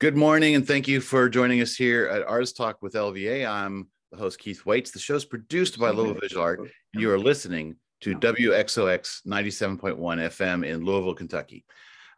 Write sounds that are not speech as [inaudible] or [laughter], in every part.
Good morning, and thank you for joining us here at Artist Talk with LVA. I'm the host, Keith Waits. The show is produced by Louisville Visual Art, and you are listening to WXOX 97.1 FM in Louisville, Kentucky.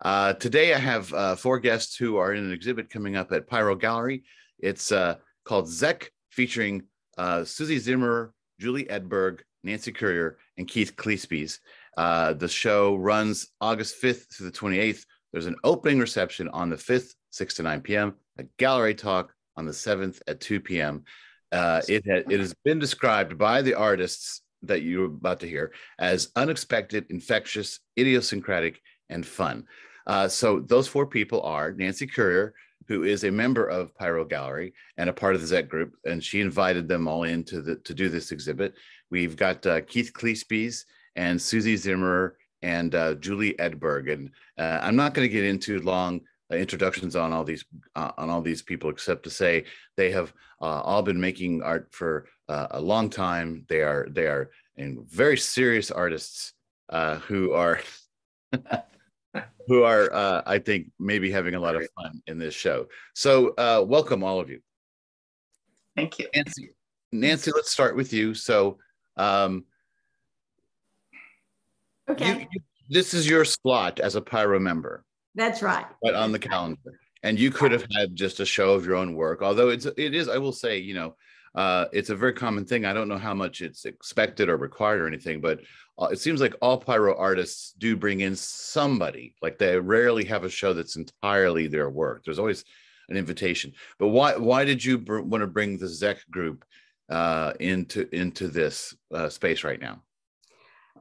Uh, today, I have uh, four guests who are in an exhibit coming up at Pyro Gallery. It's uh, called ZECK, featuring uh, Suzi Zimmer, Juli Edberg, Nancy Currier, and Keith Kleespies. Uh, the show runs August 5th through the 28th. There's an opening reception on the 5th 6 to 9 p.m., a gallery talk on the 7th at 2 p.m. Uh, it, ha- it has been described by the artists that you're about to hear as unexpected, infectious, idiosyncratic, and fun. Uh, so those four people are Nancy Currier, who is a member of Pyro Gallery and a part of the ZECK group, and she invited them all in to, the, to do this exhibit. We've got uh, Keith Kleespies and Suzi Zimmer and uh, Juli Edberg. And uh, I'm not going to get into long introductions on all these uh, on all these people except to say they have uh, all been making art for uh, a long time. They are they are in very serious artists uh, who are [laughs] who are uh, i think maybe having a lot of fun in this show. So welcome all of you. Thank you. Nancy nancy let's start with you. So um, okay. you, you, this is your slot as a pyro member that's right. Right on the calendar. And you could have had just a show of your own work, although it's it is, I will say, you know, uh, it's a very common thing. I don't know how much it's expected or required or anything, but uh, it seems like all pyro artists do bring in somebody. Like they rarely have a show that's entirely their work. There's always an invitation. But why why did you br- want to bring the ZECK group uh, into into this uh, space right now?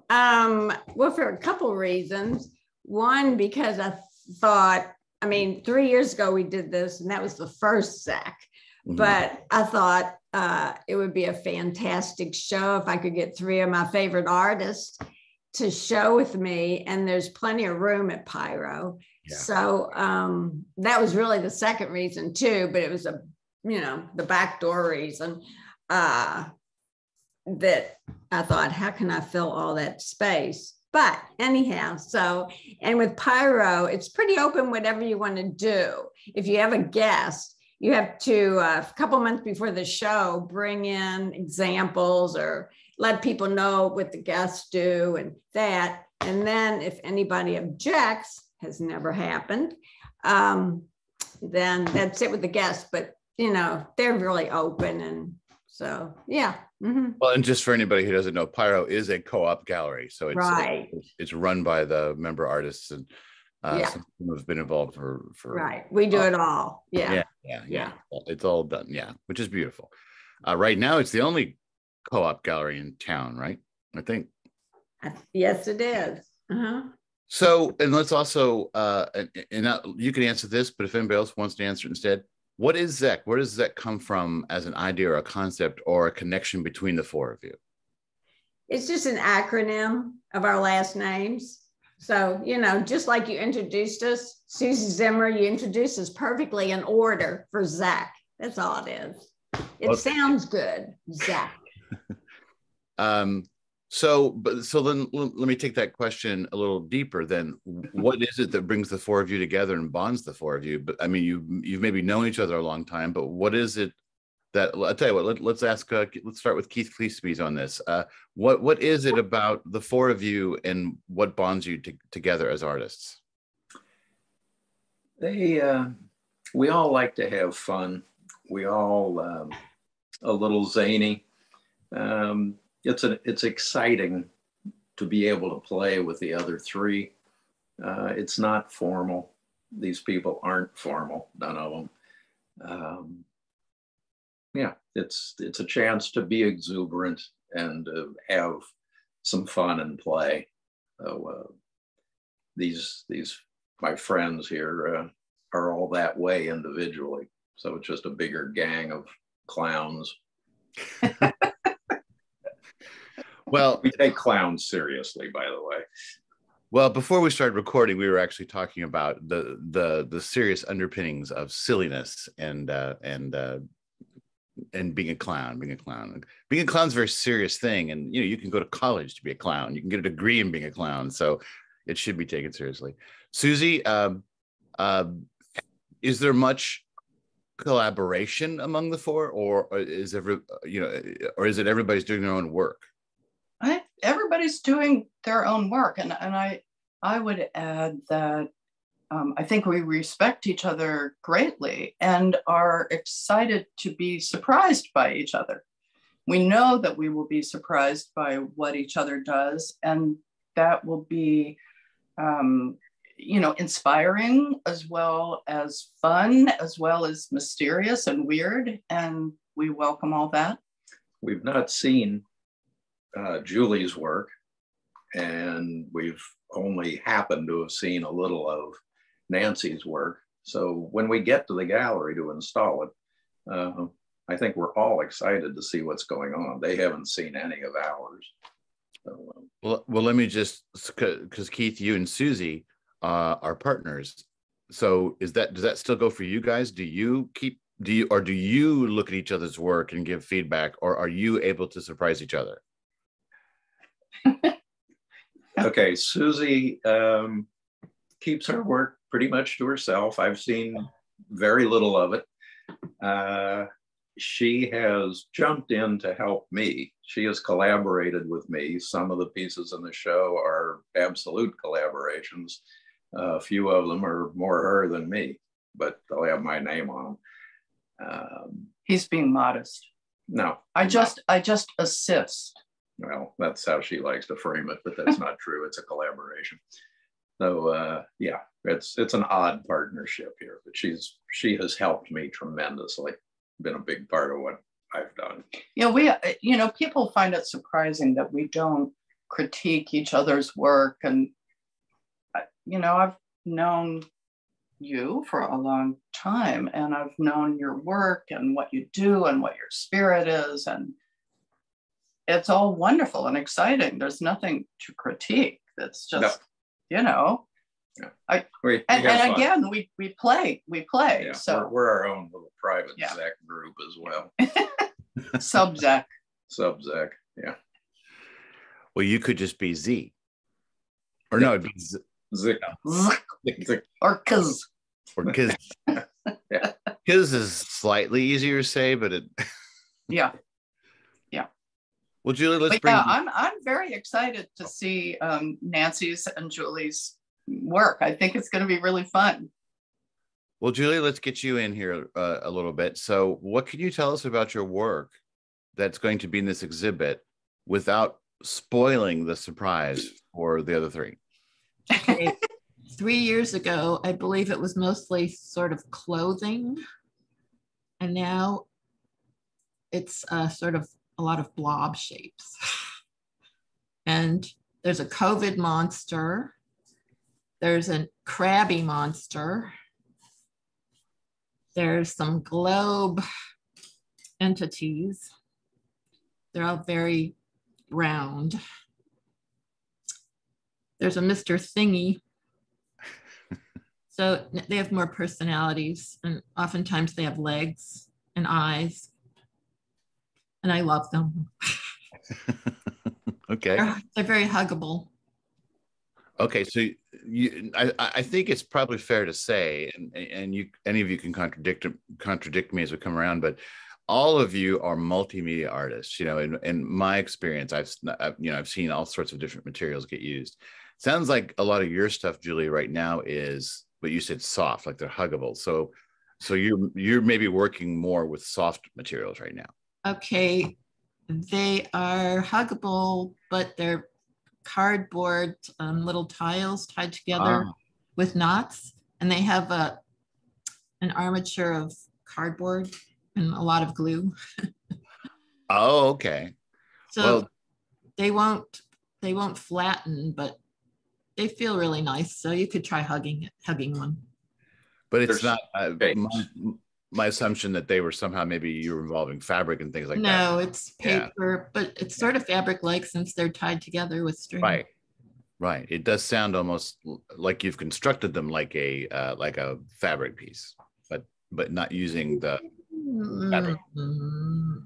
Um, well, for a couple reasons. One, because I thought, I mean, three years ago we did this, and that was the first ZECK. Mm-hmm. But I thought uh, it would be a fantastic show if I could get three of my favorite artists to show with me. And there's plenty of room at Pyro. Yeah. So um, that was really the second reason, too. But it was a, you know, the backdoor reason uh, that I thought, how can I fill all that space? But anyhow, so, and with Pyro, it's pretty open, whatever you want to do. If you have a guest, you have to, uh, a couple months before the show, bring in examples or let people know what the guests do and that. And then if anybody objects, has never happened, um, then that's it with the guests. But, you know, they're really open and so, yeah. Mm-hmm. Well, and just for anybody who doesn't know, Pyro is a co-op gallery, so it's right. it's, it's run by the member artists, and uh, yeah. some have been involved for for. Right, we do uh, it all. Yeah. yeah. yeah, yeah, yeah. It's all done. Yeah, which is beautiful. Uh, right now, it's the only co-op gallery in town, right? I think. Yes, it is. Uh-huh. So, and let's also, uh, and, and you can answer this, but if anybody else wants to answer instead, what is ZECK? Where does ZECK come from as an idea or a concept or a connection between the four of you? It's just an acronym of our last names. So, you know, just like you introduced us, Suzi Zimmer, you introduced us perfectly in order for Zach. That's all it is. It okay. sounds good, Zach. [laughs] um, so, but so then let me take that question a little deeper. Then, [laughs] what is it that brings the four of you together and bonds the four of you? But I mean, you you've maybe known each other a long time, but what is it that I'll tell you what? Let, us ask. Uh, let's start with Keith Kleespies on this. Uh, what what is it about the four of you, and what bonds you to, together as artists? They, uh, we all like to have fun. We all um, a little zany. Um, it's a, it's exciting to be able to play with the other three. Uh, it's not formal. These people aren't formal, none of them. Um, yeah, it's it's a chance to be exuberant and uh, have some fun and play. So uh, these these my friends here uh, are all that way individually. So it's just a bigger gang of clowns. [laughs] Well, we take clowns seriously, by the way. Well, before we started recording, we were actually talking about the the the serious underpinnings of silliness and uh, and uh, and being a clown. Being a clown, being a clown is a very serious thing, and you know you can go to college to be a clown. You can get a degree in being a clown, so it should be taken seriously. Suzi, um, uh, is there much collaboration among the four, or is every you know, or is it everybody's doing their own work? I, everybody's doing their own work, and and I I would add that um, I think we respect each other greatly and are excited to be surprised by each other. We know that we will be surprised by what each other does, and that will be, um, you know, inspiring as well as fun, as well as mysterious and weird. And we welcome all that. We've not seen uh, Juli's work, and we've only happened to have seen a little of Nancy's work. So when we get to the gallery to install it, uh, I think we're all excited to see what's going on. They haven't seen any of ours. So, um, well, well, let me just because Keith, you and Suzi uh, are partners. So is that does that still go for you guys? Do you keep do you or do you look at each other's work and give feedback, or are you able to surprise each other? [laughs] okay, Suzi um, keeps her work pretty much to herself. I've seen very little of it. Uh, she has jumped in to help me. She has collaborated with me. Some of the pieces in the show are absolute collaborations. Uh, a few of them are more her than me, but they'll have my name on them. Um, He's being modest. No, I just I just assist. Well, that's how she likes to frame it, but that's not true. It's a collaboration. So uh, yeah, it's it's an odd partnership here, but she's she has helped me tremendously. Been a big part of what I've done. Yeah, we you know people find it surprising that we don't critique each other's work, and you know I've known you for a long time, and I've known your work and what you do and what your spirit is, and it's all wonderful and exciting. There's nothing to critique. It's just no you know. Yeah. I, we, and, and again, we we play, we play. Yeah, so we're, we're, our own little private yeah. Zach group as well. [laughs] Sub Zach. Sub Zach. Yeah. Well, you could just be Z. Or no, it'd be Z. Z. Z. Or Kz. Or Kz. [laughs] yeah. Kz is slightly easier to say, but it. yeah. Yeah. Well, Juli, let's but bring. Yeah, I'm I'm very excited to see um, Nancy's and Juli's work. I think it's going to be really fun. Well, Juli, let's get you in here uh, a little bit. So, what can you tell us about your work that's going to be in this exhibit without spoiling the surprise for the other three? Three years ago, I believe it was mostly sort of clothing, and now it's uh, sort of a lot of blob shapes. [laughs] and there's a COVID monster. There's a crabby monster. There's some globe entities. They're all very round. There's a Mr. Thingy. [laughs] so they have more personalities, and oftentimes they have legs and eyes and I love them. [laughs] okay. They're, they're, very huggable. Okay, so you, I, I think it's probably fair to say, and and you, any of you can contradict contradict me as we come around, but all of you are multimedia artists. You know, in, in my experience, I've, I've you know I've seen all sorts of different materials get used. Sounds like a lot of your stuff, Juli, right now is what you said soft, like they're huggable. So so you're you're maybe working more with soft materials right now. Okay, they are huggable, but they're cardboard um, little tiles tied together ah. with knots, and they have a an armature of cardboard and a lot of glue. [laughs] oh, okay. So well, they won't they won't flatten, but they feel really nice. So you could try hugging it, hugging one. But it's not. Uh, my, my assumption that they were somehow maybe you were involving fabric and things like no, that. No, it's paper, yeah. but it's sort of fabric like since they're tied together with string. Right. Right. It does sound almost like you've constructed them like a uh, like a fabric piece, but but not using the fabric. Mm-hmm.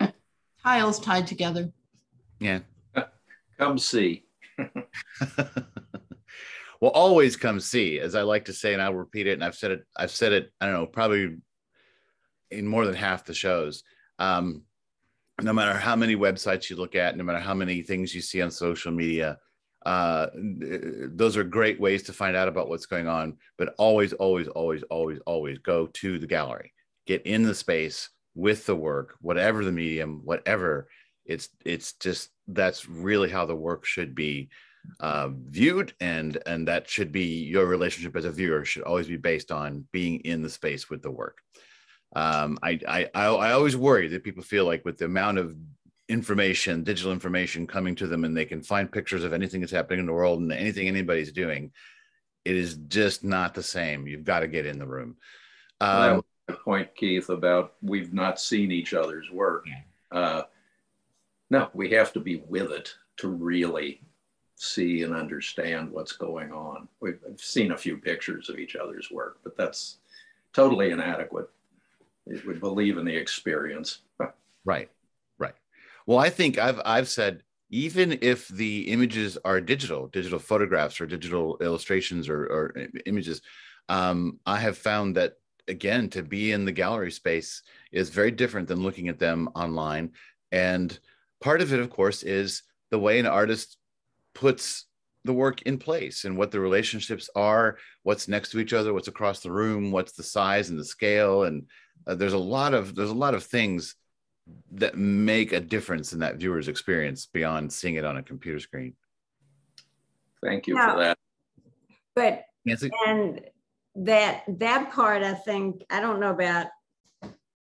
[laughs] Tiles tied together. Yeah. [laughs] Come see. [laughs] well, always come see, as I like to say, and I'll repeat it. And I've said it, I've said it, I don't know, probably in more than half the shows. Um, no matter how many websites you look at, no matter how many things you see on social media, uh, those are great ways to find out about what's going on. But always, always, always, always, always go to the gallery, get in the space with the work, whatever the medium, whatever. It's it's just that's really how the work should be uh, viewed, and and that should be your relationship as a viewer should always be based on being in the space with the work. Um, I, I I always worry that people feel like with the amount of information, digital information coming to them, and they can find pictures of anything that's happening in the world and anything anybody's doing, it is just not the same. You've got to get in the room. Um, point, Keith, about we've not seen each other's work. Uh, no, we have to be with it to really see and understand what's going on. We've seen a few pictures of each other's work, but that's totally inadequate. We believe in the experience. [laughs] right, right. Well, I think I've I've said even if the images are digital, digital photographs or digital illustrations or, or images, um, I have found that again to be in the gallery space is very different than looking at them online and part of it of course is the way an artist puts the work in place and what the relationships are what's next to each other what's across the room what's the size and the scale. And uh, there's a lot of there's a lot of things that make a difference in that viewer's experience beyond seeing it on a computer screen. Thank you for that. But Nancy? and that that part i think i don't know about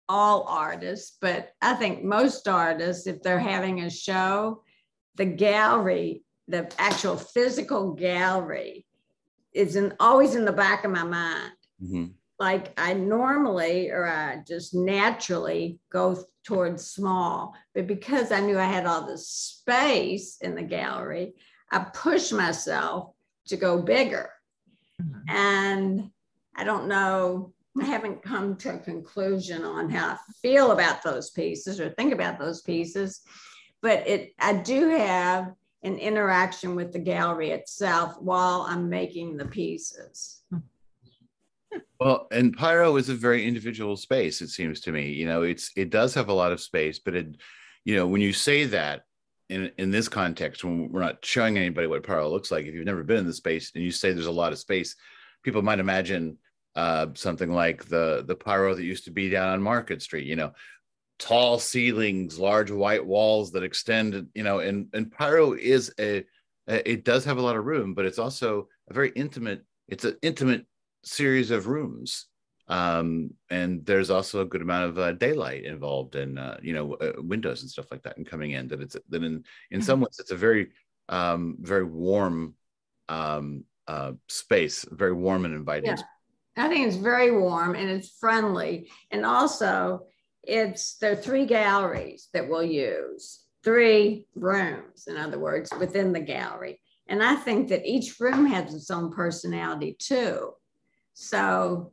all artists but i think most artists if they're having a show the gallery the actual physical gallery is in, always in the back of my mind mm-hmm. like i normally or i just naturally go towards small but because i knew i had all this space in the gallery i pushed myself to go bigger mm-hmm. and I don't know, I haven't come to a conclusion on how I feel about those pieces or think about those pieces, but it I do have an interaction with the gallery itself while I'm making the pieces. Well, and Pyro is a very individual space, it seems to me. You know, it's it does have a lot of space, but it, you know, when you say that in in this context, when we're not showing anybody what Pyro looks like, if you've never been in the space and you say there's a lot of space, people might imagine uh, something like the the pyro that used to be down on Market Street. You know, tall ceilings, large white walls that extend. You know, and and pyro is a it does have a lot of room, but it's also a very intimate. It's an intimate series of rooms. Um, and there's also a good amount of uh, daylight involved in uh, you know uh, windows and stuff like that and coming in that it's that in in some ways it's a very um, very warm um, uh, space very warm and inviting yeah. I think it's very warm and it's friendly. And also, it's there are three galleries that we'll use, three rooms, in other words, within the gallery. And I think that each room has its own personality too. So,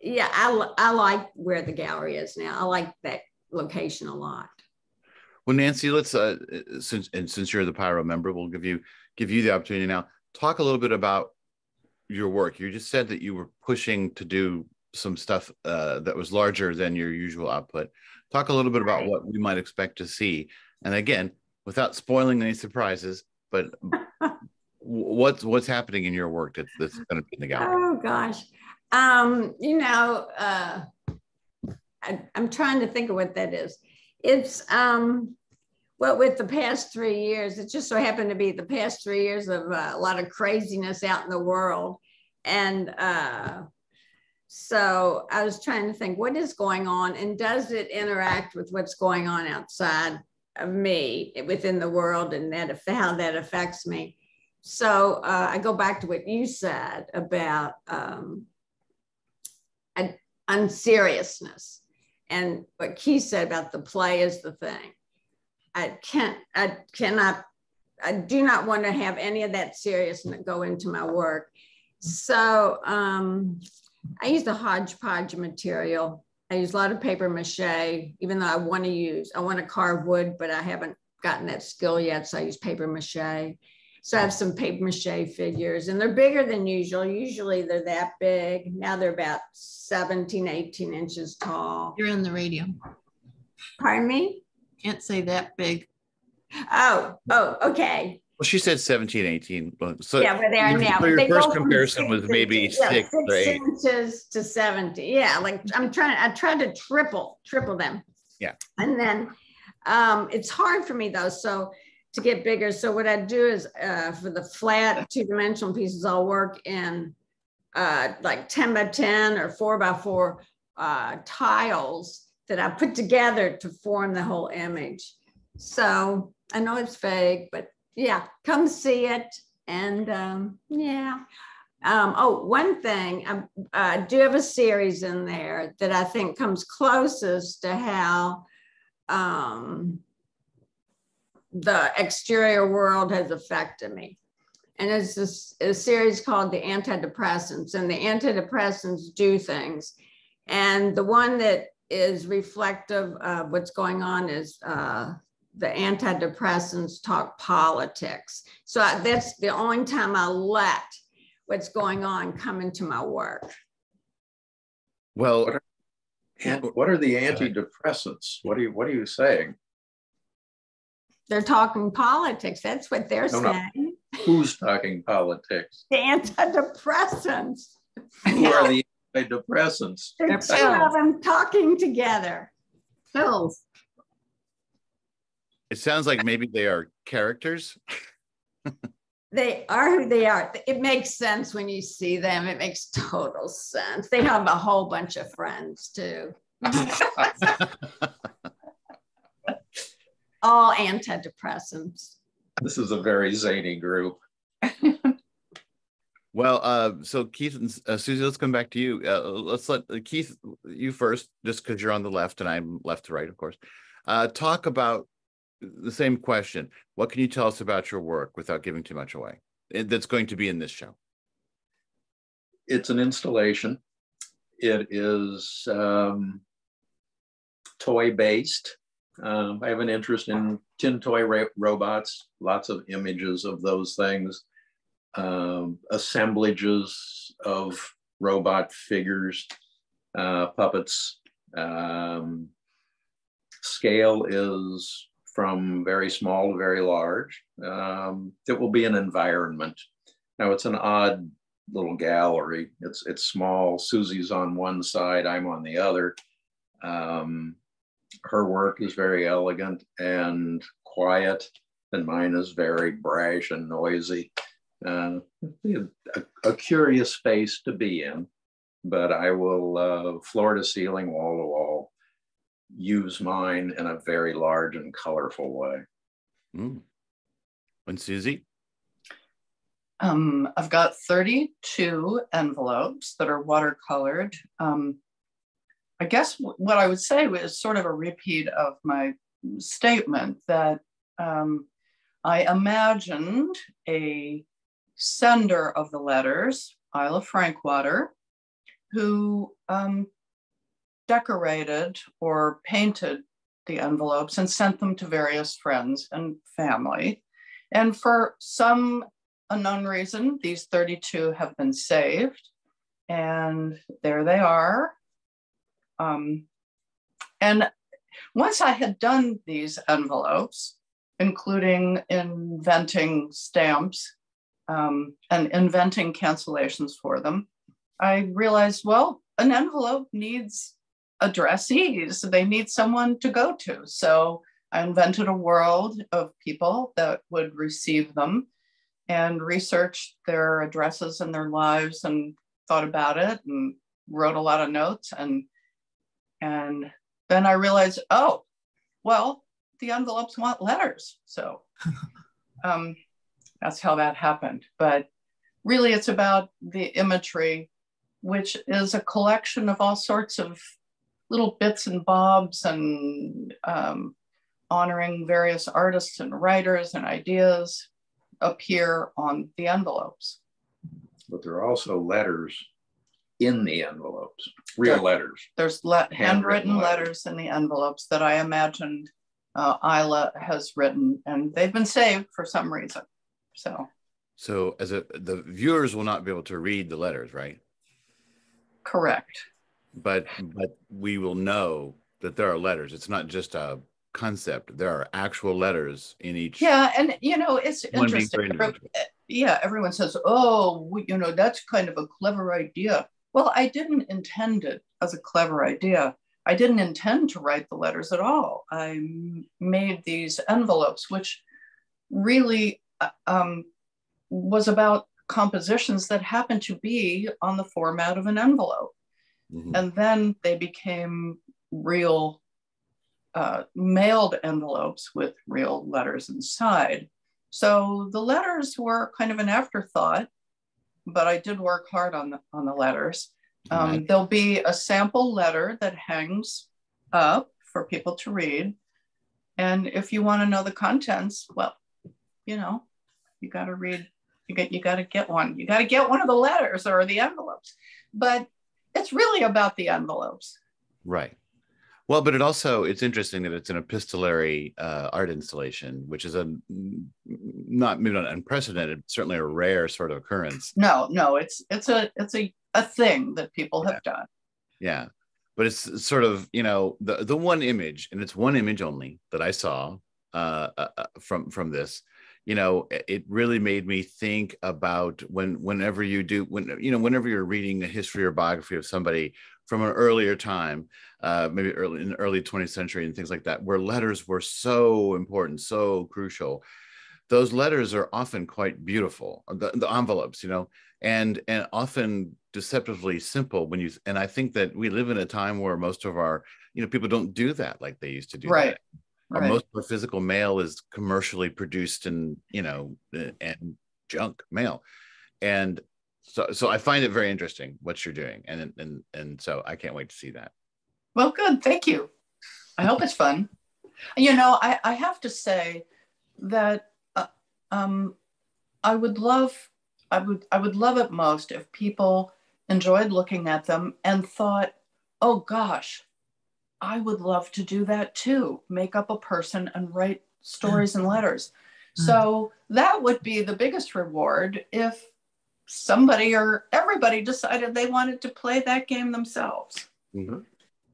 yeah, I, I like where the gallery is now. I like that location a lot. Well, Nancy, let's uh, since and since you're the Pyro member, we'll give you give you the opportunity now. Talk a little bit about your work. You just said that you were pushing to do some stuff uh, that was larger than your usual output. Talk a little bit about what we might expect to see. And again, without spoiling any surprises, but [laughs] what's what's happening in your work that's, that's going to be in the gallery? Oh gosh, um, you know, uh, I, I'm trying to think of what that is. It's um, well, with the past three years, it just so happened to be the past three years of uh, a lot of craziness out in the world. And uh, so I was trying to think what is going on and does it interact with what's going on outside of me within the world and that how that affects me. So uh, I go back to what you said about um, unseriousness and what Keith said about the play is the thing. I can't, I cannot, I do not want to have any of that seriousness go into my work. So um, I use the hodgepodge material. I use a lot of paper mache, even though I want to use, I want to carve wood, but I haven't gotten that skill yet. So I use paper mache. So I have some paper mache figures and they're bigger than usual. Usually they're that big. Now they're about 17, 18 inches tall. You're in the radio. Pardon me? Can't say that big. Oh, oh, okay. Well, she said 17, 18. So yeah, where they are now. so your They first comparison was maybe inches- yeah, six or eight. inches to 70. Yeah, like I'm trying, I tried to triple, triple them. Yeah. And then um, it's hard for me though, so to get bigger. So what I do is uh, for the flat two dimensional pieces, I'll work in uh, like 10 by 10 or four by four uh, tiles that I put together to form the whole image. So I know it's vague, but yeah, come see it. And um, yeah. Um, oh, one thing, I uh, do have a series in there that I think comes closest to how um, the exterior world has affected me. And it's this a series called The Antidepressants, and the antidepressants do things. And the one that is reflective of what's going on is uh, the antidepressants talk politics. So I, that's the only time I let what's going on come into my work. Well, What And what are the antidepressants? What are you What are you saying? They're talking politics. That's what they're No, no. saying. Who's talking politics? [laughs] The antidepressants. Who are the antidepressants? The They're two of them talking together. Pills. It sounds like maybe they are characters. [laughs] They are who they are. It makes sense when you see them. It makes total sense. They have a whole bunch of friends too. [laughs] All antidepressants. This is a very zany group. [laughs] Well, uh, so Keith and uh, Suzi, let's come back to you. Uh, let's let uh, Keith, you first, just because you're on the left and I'm left to right, of course. Uh, talk about the same question. What can you tell us about your work without giving too much away? Eh, That's going to be in this show. It's an installation. It is um, toy based. Um, I have an interest in tin toy robots, lots of images of those things, um, assemblages of robot figures, uh, puppets. Um, scale is from very small to very large. Um, it will be an environment. Now it's an odd little gallery. It's it's small. Suzi's on one side, I'm on the other. Um, her work is very elegant and quiet, and mine is very brash and noisy. Uh, a, a curious space to be in, but I will uh, floor to ceiling, wall to wall, use mine in a very large and colorful way. Mm. And Suzi, Um, I've got 32 envelopes that are watercolored. Um, I guess w- what I would say is sort of a repeat of my statement that um, I imagined a sender of the letters, Isla Frankwater, who um, decorated or painted the envelopes and sent them to various friends and family. And for some unknown reason, these 32 have been saved. And there they are. Um, and once I had done these envelopes, including inventing stamps um, and inventing cancellations for them, I realized, well, an envelope needs addressees. They need someone to go to. So I invented a world of people that would receive them and researched their addresses and their lives and thought about it and wrote a lot of notes and and then I realized, oh, well, the envelopes want letters. So [laughs] um, that's how that happened. But really, it's about the imagery, which is a collection of all sorts of little bits and bobs and um, honoring various artists and writers and ideas appear on the envelopes. But there are also letters in the envelopes, real Yeah. letters. There's le- Handwritten handwritten letters. letters in the envelopes that I imagined uh, Isla has written, and they've been saved for some reason. So, So as a the viewers will not be able to read the letters, right? correct. But but we will know that there are letters. It's not just a concept. There are actual letters in each. Yeah, and you know, it's interesting. Uh, Yeah, everyone says, "Oh, we- you know, that's kind of a clever idea." Well, I didn't intend it as a clever idea. I didn't intend to write the letters at all. I m- made these envelopes, which really uh, um, was about compositions that happened to be on the format of an envelope Mhm. and then they became real uh, mailed envelopes with real letters inside. So the letters were kind of an afterthought, but I did work hard on the on the letters. Um, Right. There'll be a sample letter that hangs up for people to read, and if you want to know the contents, well, you know, you got to read. You get you got to get one. You got to get one of the letters or the envelopes, but it's really about the envelopes. Right. Well, but it also it's interesting that it's an epistolary uh, art installation, which is a not maybe not unprecedented, certainly a rare sort of occurrence. No, no, it's it's a it's a, a thing that people have done. Yeah, but it's sort of you know the the one image, and it's one image only that I saw uh, uh, uh, from from this. You know, it- really made me think about when whenever you do when you know whenever you're reading a history or biography of somebody from an earlier time, uh, maybe early in the early 20th century and things like that, where letters were so important, so crucial. Those letters are often quite beautiful, the, the envelopes, you know, and and often deceptively simple when you and i think that we live in a time where most of our you know people don't do that like they used to do Right, that. Right. most of our physical mail is commercially produced and you know uh, and junk mail and so so i find it very interesting what you're doing and and and so i can't wait to see that Well, good. Thank you. I hope it's fun. You know, I, I have to say that uh, um, I would love, I would, I would love it most if people enjoyed looking at them and thought, "Oh gosh, I would love to do that too. Make up a person and write stories and mm. letters." Mm. So that would be the biggest reward if somebody or everybody decided they wanted to play that game themselves. Mm-hmm.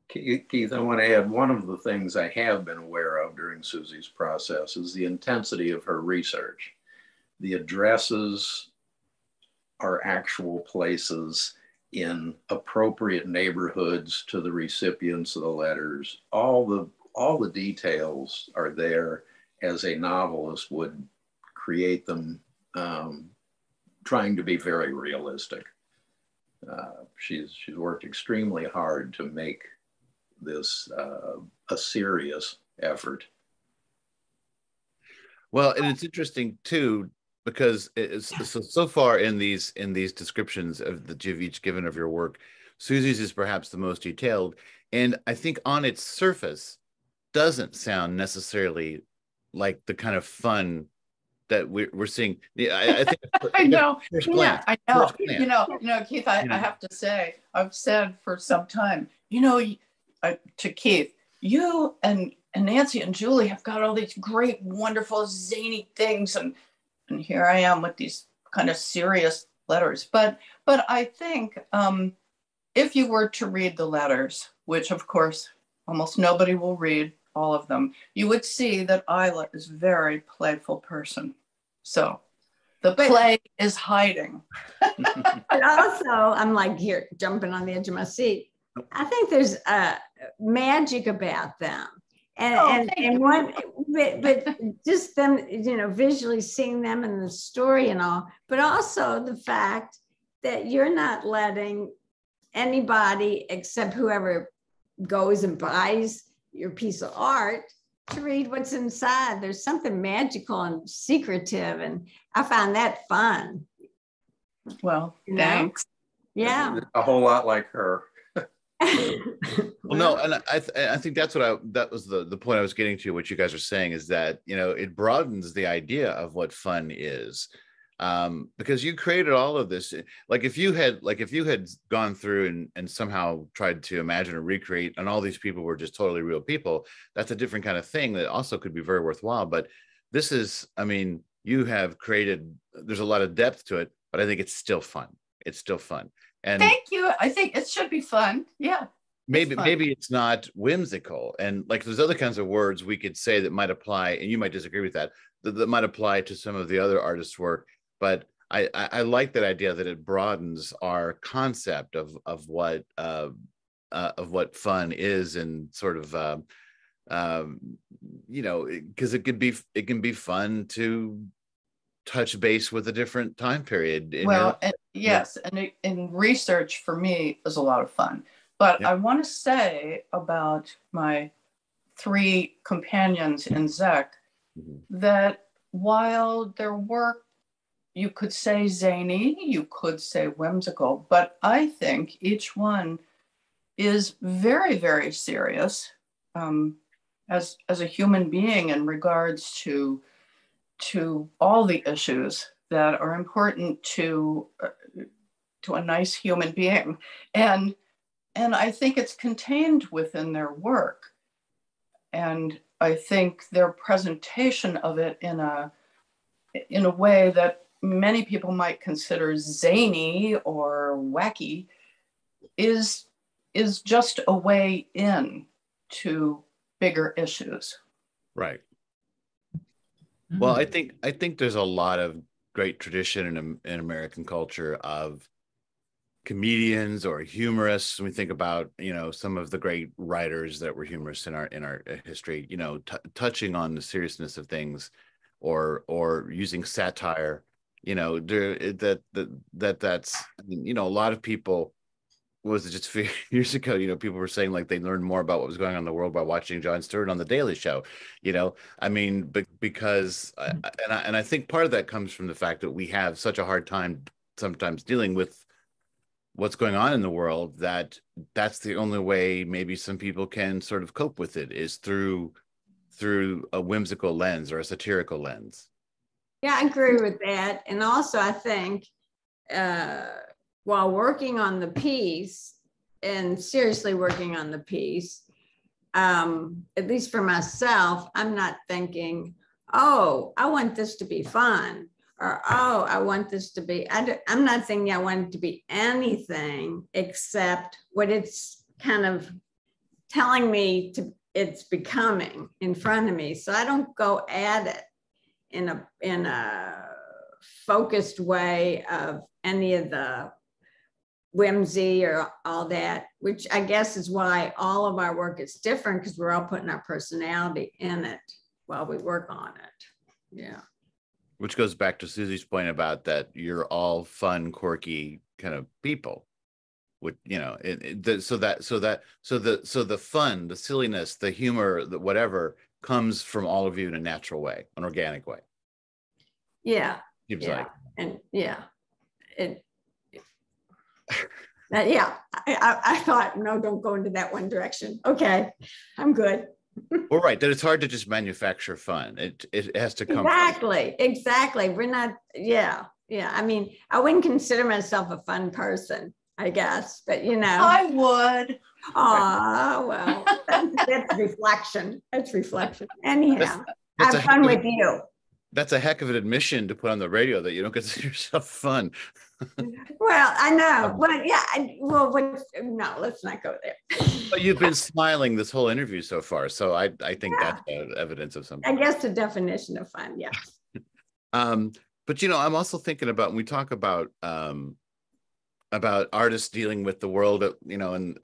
Keith, Keith, I want to add one of the things I have been aware of during Suzi's process is the intensity of her research. The addresses are actual places in appropriate neighborhoods to the recipients of the letters. All the all the details are there as a novelist would create them, um, trying to be very realistic. Uh, she's she's worked extremely hard to make this uh, a serious effort. well and it's interesting too because it's so, so far in these in these descriptions of that you've each given of your work suzi's is perhaps the most detailed and i think on its surface doesn't sound necessarily like the kind of fun that we're, we're seeing yeah I, I think [laughs] I know. first Yeah, glance, I know. You know, you know, Keith. I, You know. I have to say, I've said for some time. You know, uh, to Keith, you and and Nancy and Juli have got all these great, wonderful, zany things, and and here I am with these kind of serious letters. But but I think um, if you were to read the letters, which of course almost nobody will read all of them, you would see that Isla is a very playful person. So the play is hiding. [laughs] But also, I'm like here jumping on the edge of my seat. I think there's uh, magic about them. And, Oh, and, and you. one, but, but just them, you know, visually seeing them and the story and all, but also the fact that you're not letting anybody except whoever goes and buys your piece of art to read what's inside. There's something magical and secretive, and I found that fun. Well, You know? thanks. Yeah. A whole lot like her. [laughs] Well, no, and I th- I think that's what I that was the the point I was getting to. What you guys are saying is that you know it broadens the idea of what fun is, um, because you created all of this. Like if you had like if you had gone through and and somehow tried to imagine or recreate, and all these people were just totally real people, that's a different kind of thing that also could be very worthwhile. But this is, I mean, you have created there's a lot of depth to it but i think it's still fun it's still fun and Thank you. I think it should be fun. Yeah. maybe fun. maybe it's not whimsical and like there's other kinds of words we could say that might apply and you might disagree with that that, that might apply to some of the other artists work but I, I i like that idea that it broadens our concept of of what uh, uh of what fun is and sort of um um you know because it could be it can be fun to touch base with a different time period in well, your- and yes, and it, and research for me is a lot of fun. But Yeah. I want to say about my three companions in ZECK Mhm. that while their work, you could say zany, you could say whimsical, but I think each one is very, very serious um, as as a human being in regards to to all the issues that are important to uh, to a nice human being. And and i think it's contained within their work. And i think their presentation of it in a in a way that many people might consider zany or wacky is is just a way in to bigger issues. Right Well, Mm. I think I think there's a lot of great tradition in in American culture of comedians or humorists. When we think about you know some of the great writers that were humorists in our in our uh, history, you know, t- touching on the seriousness of things, or or using satire. You know, there, that that that that's you know a lot of people. Was it just a few [laughs] years ago? You know, people were saying like they learned more about what was going on in the world by watching Jon Stewart on The Daily Show. You know, I mean, but because I, I- and I and I think part of that comes from the fact that we have such a hard time sometimes dealing with what's going on in the world that that's the only way maybe some people can sort of cope with it is through through a whimsical lens or a satirical lens. Yeah, I agree with that. And also, I think uh, while working on the piece and seriously working on the piece, um, at least for myself, I'm not thinking, oh, I want this to be fun. Or, oh, I want this to be, I am not thinking I want it to be anything except what it's kind of telling me to, it's becoming in front of me. So I don't go at it in a in a focused way of any of the whimsy or all that, which I guess is why all of our work is different because we're all putting our personality in it while we work on it. Yeah. Which goes back to Suzi's point about that you're all fun, quirky kind of people. Would you know? It, it, the, so that so that so the so the fun, the silliness, the humor, the whatever comes from all of you in a natural way, an organic way. Yeah. Seems Yeah. like. And yeah. It, Uh, yeah, I, I, I thought, no, don't go into that one direction. Okay, I'm good. Well, right. That it's hard to just manufacture fun. It it has to come. from- Exactly, exactly. We're not, yeah, yeah. I mean, I wouldn't consider myself a fun person, I guess, but you know, i would oh, well, that's, that's reflection. That's reflection. Anyhow, That's have fun heck of- with you. That's a heck of an admission to put on the radio that you don't consider [laughs] yourself fun. Well, I know, but yeah, I, well, what, no, let's not go there. But you've been smiling this whole interview so far, so I I think that's uh, evidence of something. I guess the definition of fun, yes. [laughs] Um, but you know, I'm also thinking about when we talk about um about artists dealing with the world, you know, in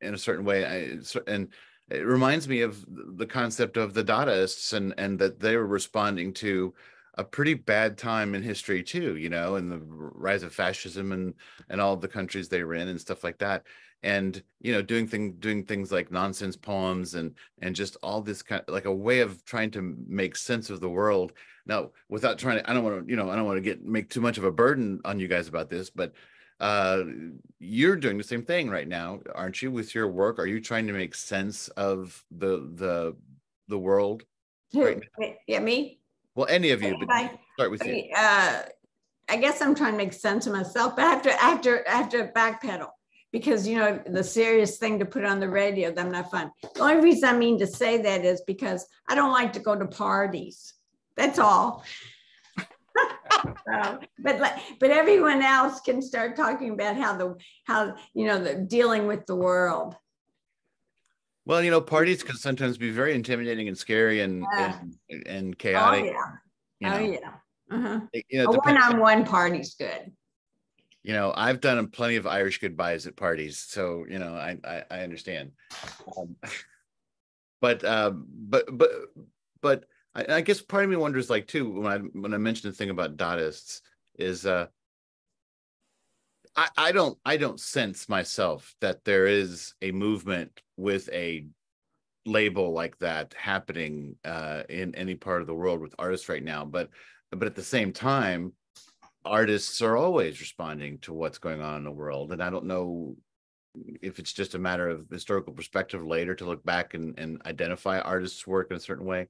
in a certain way, I, and it reminds me of the concept of the Dadaists and and that they were responding to a pretty bad time in history too, you know, and the rise of fascism and and all the countries they were in and stuff like that. And you know, doing thing doing things like nonsense poems and and just all this kind like a way of trying to make sense of the world. Now, without trying to, I don't want to, you know, I don't want to get make too much of a burden on you guys about this, but uh you're doing the same thing right now aren't you with your work are you trying to make sense of the the the world Who, Right. yeah, me? well any of you but Anybody? start with you uh, I guess I'm trying to make sense of myself, but I have to, I have to, I have to backpedal because, you know, the serious thing to put on the radio, I'm not fun. The only reason I mean to say that is because I don't like to go to parties. That's all. But like, but everyone else can start talking about how the how you know the dealing with the world. Well, you know, parties can sometimes be very intimidating and scary and Yeah. and, and Oh chaotic. yeah, You oh know, yeah. Uh-huh. You know, A one-on-one party's good. you know, I've done plenty of Irish goodbyes at parties, so you know, I I, I understand. Um, [laughs] but um, but but but I, I guess part of me wonders, like, too, when I when I mentioned the thing about Dadaists, is uh, I I don't I don't sense myself that there is a movement with a label like that happening uh, in any part of the world with artists right now, but but at the same time artists are always responding to what's going on in the world and i don't know if it's just a matter of historical perspective later to look back and, and identify artists work in a certain way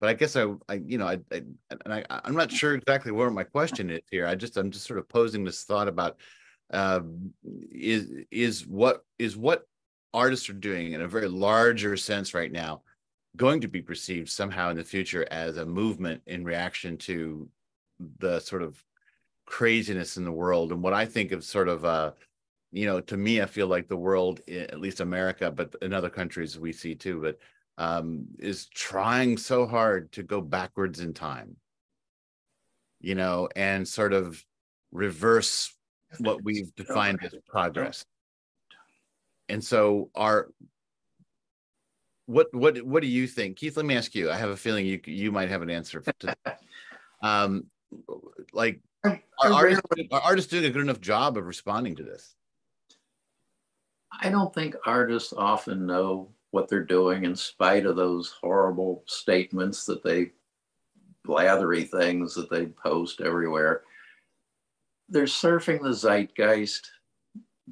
but i guess i, I you know I, I and i i'm not sure exactly where my question is here. I just i'm just sort of posing this thought about um is is what is what artists are doing in a very larger sense right now going to be perceived somehow in the future as a movement in reaction to the sort of craziness in the world? And what i think of sort of uh you know to me i feel like the world at least america but in other countries we see too but um is trying so hard to go backwards in time you know and sort of reverse what we've defined as progress. And so our what what what do you think? Keith let me ask you. I have a feeling you you might have an answer to [laughs] um like are artists, are artists doing a good enough job of responding to this? I don't think artists often know what they're doing in spite of those horrible statements that they blathery things that they post everywhere. They're surfing the zeitgeist.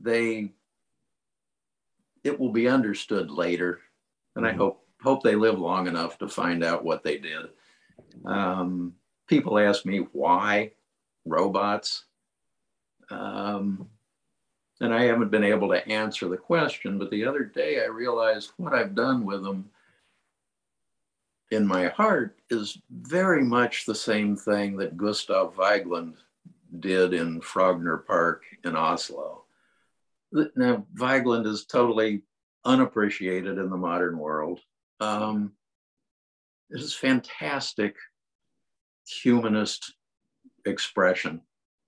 They it will be understood later. And I Mhm. hope hope they live long enough to find out what they did. Um, people ask me why robots. Um, and I haven't been able to answer the question. But the other day, I realized what I've done with them in my heart is very much the same thing that Gustav Vigeland did in Frogner Park in Oslo. Now, Weigland is totally unappreciated in the modern world. Um, it is fantastic humanist expression.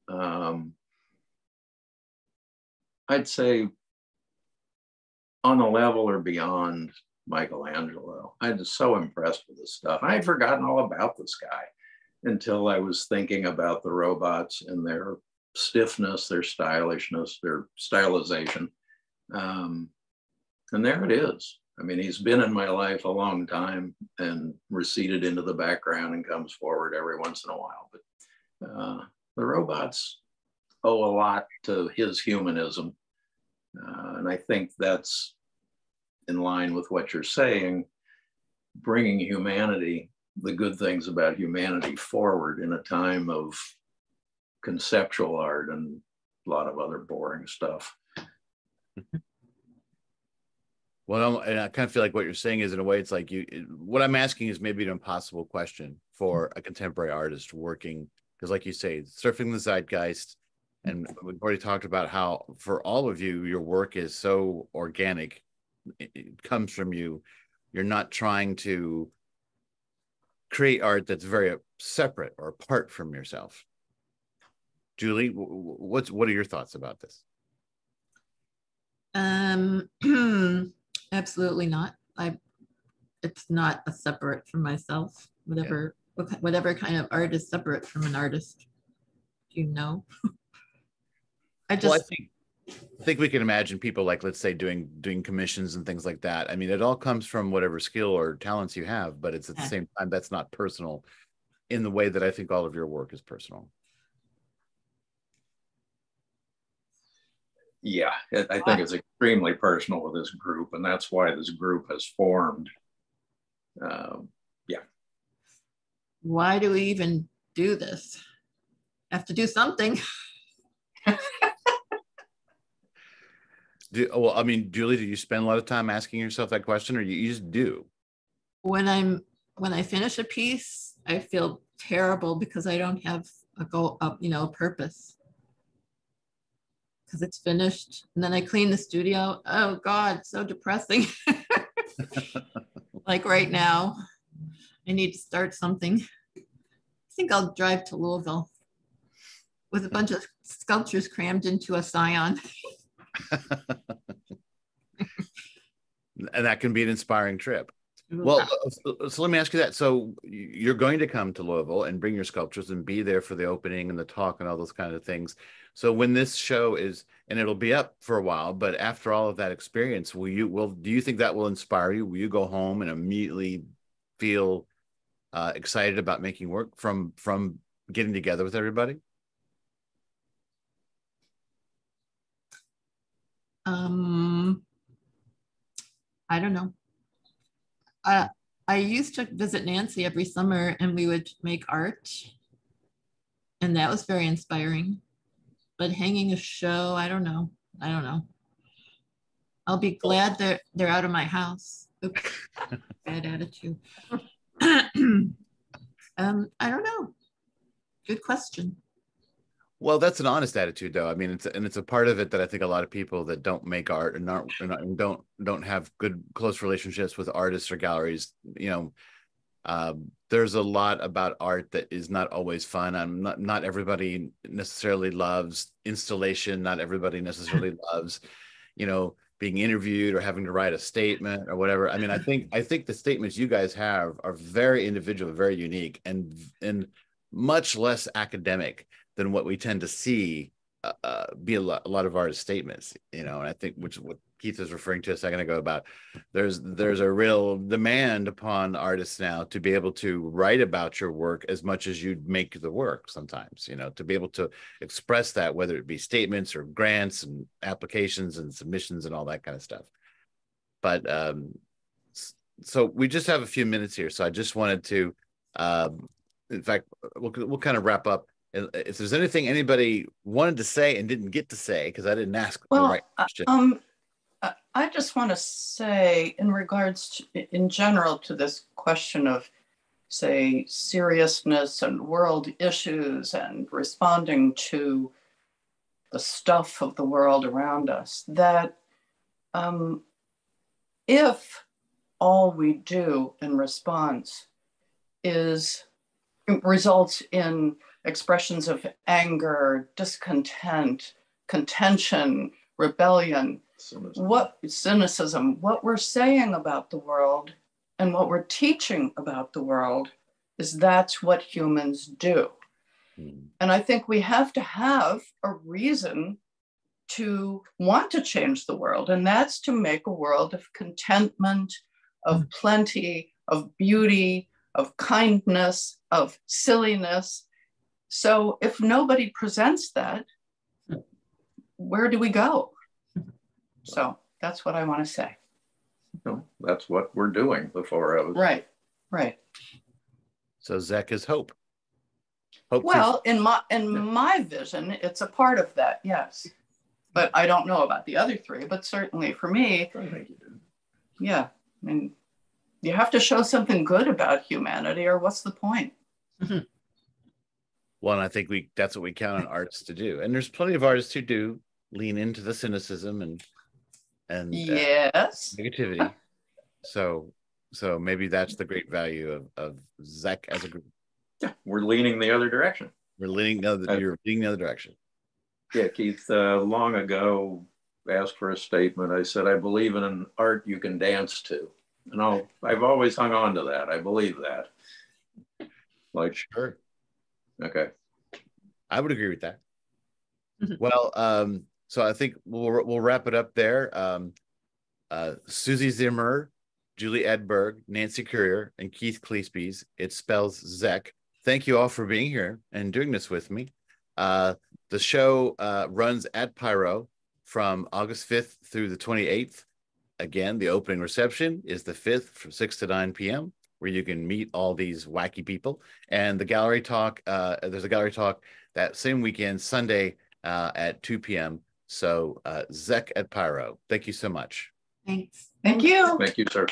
Um, I'd say on a level or beyond Michelangelo. I was so impressed with this stuff. I had forgotten all about this guy until I was thinking about the robots and their stiffness, their stylishness, their stylization. Um, and there it is. I mean, he's been in my life a long time and receded into the background and comes forward every once in a while. But uh, the robots owe a lot to his humanism. Uh, and I think that's in line with what you're saying, bringing humanity, the good things about humanity forward in a time of conceptual art and a lot of other boring stuff. [laughs] Well, and I kind of feel like what you're saying is, in a way, it's like you. What I'm asking is maybe an impossible question for a contemporary artist working, because, like you say, surfing the zeitgeist, and we've already talked about how, for all of you, your work is so organic. It, comes from you. You're not trying to create art that's very separate or apart from yourself. Juli, wh- wh- what's what are your thoughts about this? Um, [clears throat] absolutely not. I, it's not a separate from myself. Whatever, what ki- whatever kind of art is separate from an artist. You know? [laughs] I Well, I just, think I think we can imagine people like let's say doing doing commissions and things like that. I mean, it all comes from whatever skill or talents you have, but it's at the Yeah. same time that's not personal in the way that I think all of your work is personal. Yeah, I I think it's extremely personal with this group, and that's why this group has formed. Um, yeah. why do we even do this? Have to do something. [laughs] Do, well, I mean, Juli, do you spend a lot of time asking yourself that question, or you, you just do? When I'm, when I finish a piece, I feel terrible because I don't have a goal, a, you know, a purpose. Because it's finished, and then I clean the studio. Oh God, so depressing. [laughs] like right now, I need to start something. I think I'll drive to Louisville with a bunch of sculptures crammed into a Scion. [laughs] and that can be an inspiring trip. Well, uh, so let me ask you that. So you're going to come to Louisville and bring your sculptures and be there for the opening and the talk and all those kind of things. So when this show is, and it'll be up for a while, but after all of that experience, will you, will, do you think that will inspire you? Will you go home and immediately feel uh, excited about making work from, from getting together with everybody? Um, I don't know. I I used to visit Nancy every summer and we would make art. And that was very inspiring. But hanging a show, I don't know. I don't know. I'll be glad they're they're out of my house. Oops, [laughs] bad attitude. [clears throat] um, I don't know. Good question. Well, that's an honest attitude, though. I mean, it's and it's a part of it that I think a lot of people that don't make art and aren't and don't don't have good close relationships with artists or galleries, you know, um, there's a lot about art that is not always fun. I'm not not everybody necessarily loves installation. Not everybody necessarily [laughs] loves, you know, being interviewed or having to write a statement or whatever. I mean, I think I think the statements you guys have are very individual, very unique, and and much less academic than what we tend to see uh, uh, be a lot, a lot of artist statements, you know, and I think which is what Keith was referring to a second ago about there's there's a real demand upon artists now to be able to write about your work as much as you make the work sometimes, you know, to be able to express that, whether it be statements or grants and applications and submissions and all that kind of stuff. But um, so we just have a few minutes here, so I just wanted to, um, in fact, we'll we'll kind of wrap up if there's anything anybody wanted to say and didn't get to say because I didn't ask well, the right uh, question. Um, I just want to say, in regards to, in general, to this question of, say, seriousness and world issues and responding to the stuff of the world around us, that um, if all we do in response is results in expressions of anger, discontent, contention, rebellion, cynicism. what cynicism, what we're saying about the world and what we're teaching about the world is that's what humans do. Mm. And I think we have to have a reason to want to change the world, and that's to make a world of contentment, of mm. plenty, of beauty, of kindness, of silliness, so if nobody presents that, where do we go? So that's what I want to say. No, that's what we're doing before us. Right, right. So ZECK is hope. Hope well, in my in my vision, it's a part of that, yes. But I don't know about the other three, but certainly for me, I think you do. Yeah. I mean, you have to show something good about humanity, or what's the point? Mm-hmm. Well, and I think we that's what we count on artists to do. And there's plenty of artists who do lean into the cynicism and and uh, yes uh, negativity. so so maybe that's the great value of of ZECK as a group. Yeah, [laughs] we're leaning the other direction. We're leaning the other, uh, you're leaning the other direction. Yeah, Keith, uh, long ago asked for a statement. I said, I believe in an art you can dance to. And I'll, I've always hung on to that. I believe that. Like, sure. Okay. I would agree with that. Mm-hmm. Well, um, so I think we'll we'll wrap it up there. Um, uh, Suzi Zimmer, Juli Edberg, Nancy Currier, and Keith Kleespies. It spells ZECK. Thank you all for being here and doing this with me. Uh, the show uh, runs at Pyro from August 5th through the 28th. Again, the opening reception is the 5th from 6 to 9 p.m where you can meet all these wacky people. And the gallery talk, uh, there's a gallery talk that same weekend, Sunday uh, at 2 p.m. So, uh, ZECK at Pyro, thank you so much. Thanks. Thank you. Thank you, sir.